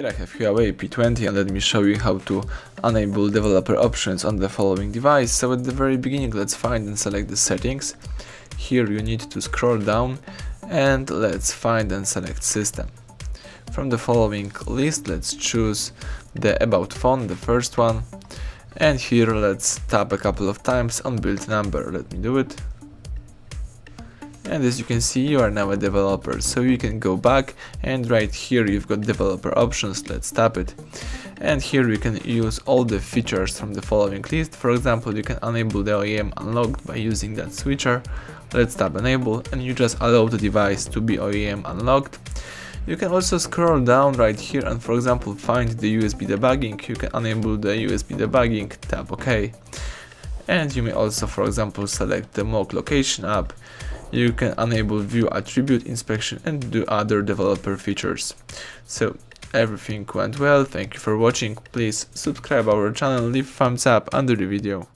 Here I have Huawei P20 and let me show you how to enable developer options on the following device. So at the very beginning let's find and select the settings. Here you need to scroll down and let's find and select system. From the following list let's choose the about phone, the first one. And here let's tap a couple of times on build number. Let me do it and as you can see you are now a developer so you can go back and right here you've got developer options let's tap it. And here you can use all the features from the following list. For example you can enable the OEM unlocked by using that switcher. Let's tap enable and you just allow the device to be OEM unlocked. You can also scroll down right here and for example find the USB debugging. You can enable the USB debugging tap OK. And you may also for example select the mock location app you can enable view attribute inspection and do other developer features. So everything went well, thank you for watching, please subscribe our channel, leave thumbs up under the video.